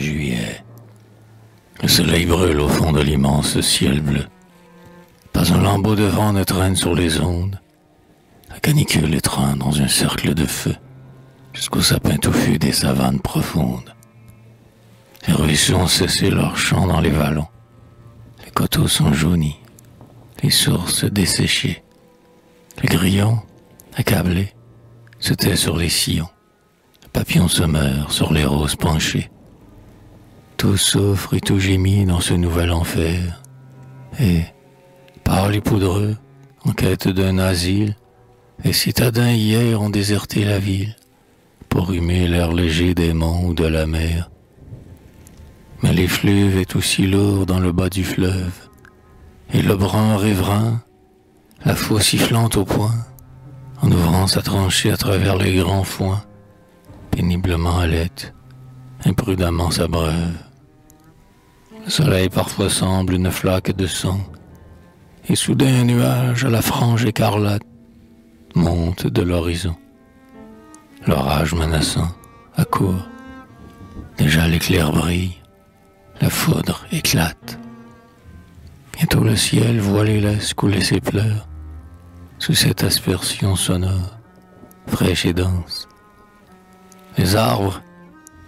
Juillet. Le soleil brûle au fond de l'immense ciel bleu. Pas un lambeau de vent ne traîne sur les ondes. La canicule étreint dans un cercle de feu jusqu'au sapin touffu des savanes profondes. Les ruisseaux ont cessé leur chant dans les vallons. Les coteaux sont jaunis, les sources desséchées. Les grillons, accablés, se taisent sur les sillons. Le papillon se meurt sur les roses penchées. Tout souffre et tout gémit dans ce nouvel enfer. Et, par les poudreux, en quête d'un asile, les citadins hier ont déserté la ville pour humer l'air léger des monts ou de la mer. Mais l'effluve est aussi lourd dans le bas du fleuve, et le brun rêverin, la foie sifflante au poing, en ouvrant sa tranchée à travers les grands foins, péniblement allait, imprudemment s'abreuve. Le soleil parfois semble une flaque de sang, et soudain un nuage à la frange écarlate monte de l'horizon. L'orage menaçant accourt. Déjà l'éclair brille, la foudre éclate. Bientôt le ciel voilé laisse couler ses pleurs sous cette aspersion sonore, fraîche et dense. Les arbres,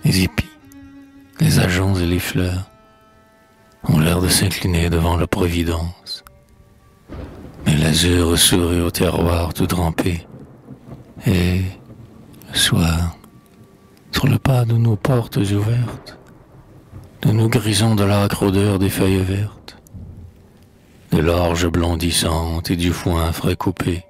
les épis, les ajoncs et les fleurs ont l'air de s'incliner devant la providence. Mais l'azur sourit au terroir tout trempé et le soir, sur le pas de nos portes ouvertes, de nos grisons de l'âcre odeur des feuilles vertes, de l'orge blondissante et du foin frais coupé,